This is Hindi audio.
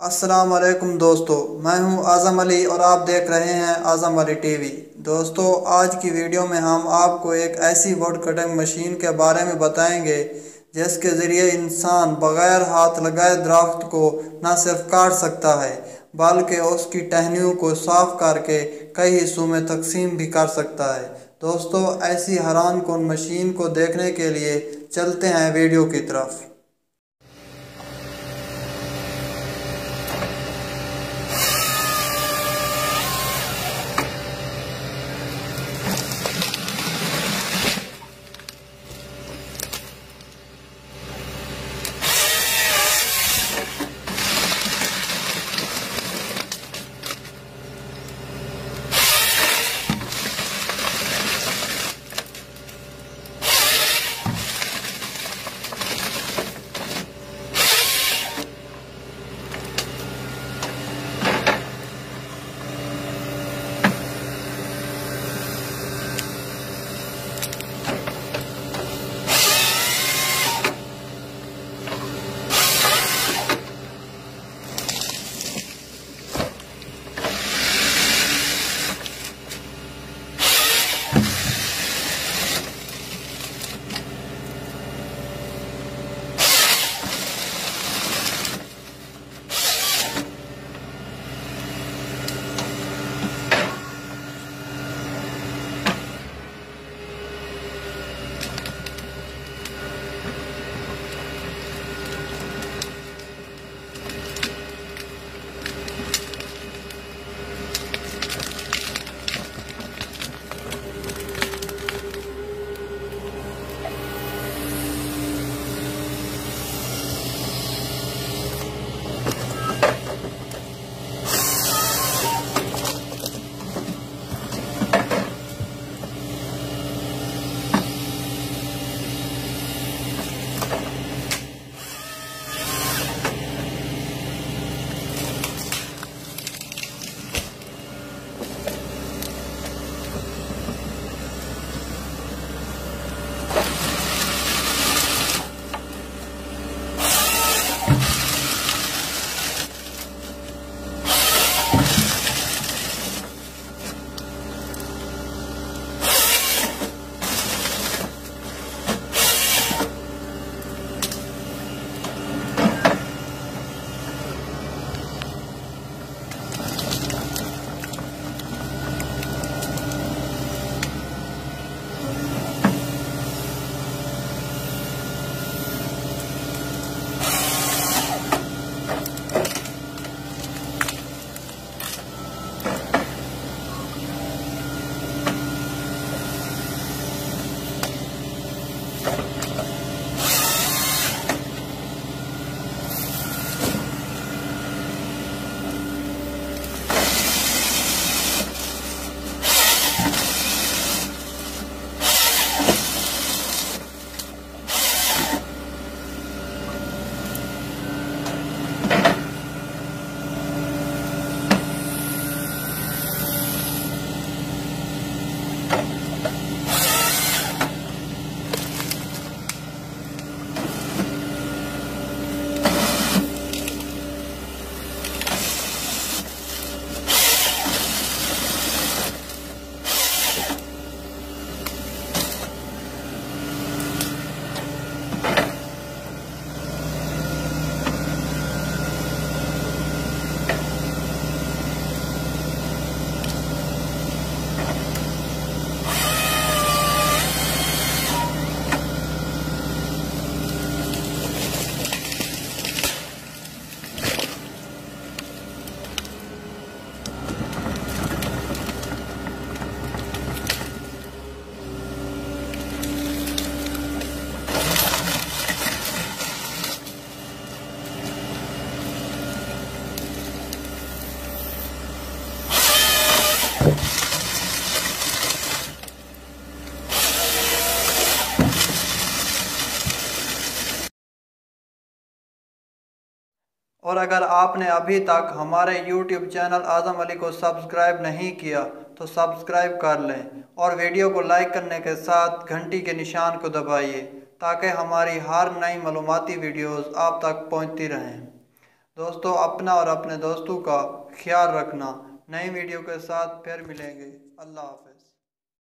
अस्सलाम वालेकुम दोस्तों, मैं हूँ आज़म अली और आप देख रहे हैं आज़म अली टीवी। दोस्तों, आज की वीडियो में हम आपको एक ऐसी वुड कटिंग मशीन के बारे में बताएँगे, जिसके ज़रिए इंसान बग़ैर हाथ लगाए दरख्त को न सिर्फ़ काट सकता है, बल्कि उसकी टहनियों को साफ़ करके कई हिस्सों में तकसीम भी कर सकता है। दोस्तों, ऐसी हैरान कन मशीन को देखने के लिए चलते हैं वीडियो की तरफ़। और अगर आपने अभी तक हमारे YouTube चैनल आज़म अली को सब्सक्राइब नहीं किया तो सब्सक्राइब कर लें और वीडियो को लाइक करने के साथ घंटी के निशान को दबाइए, ताकि हमारी हर नई मालूमती वीडियोस आप तक पहुँचती रहें। दोस्तों, अपना और अपने दोस्तों का ख्याल रखना। नई वीडियो के साथ फिर मिलेंगे। अल्लाह हाफ़